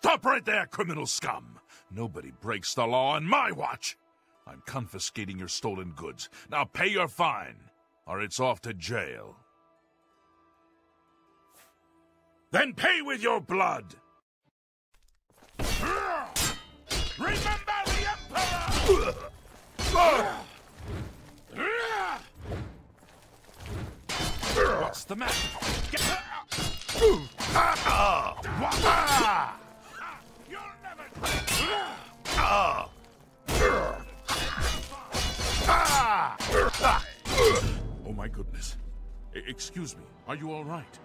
Stop right there, criminal scum! Nobody breaks the law on my watch! I'm confiscating your stolen goods. Now pay your fine, or it's off to jail. Then pay with your blood! Remember the Emperor! What's the matter? Get... Oh my goodness. E- excuse me, are you all right?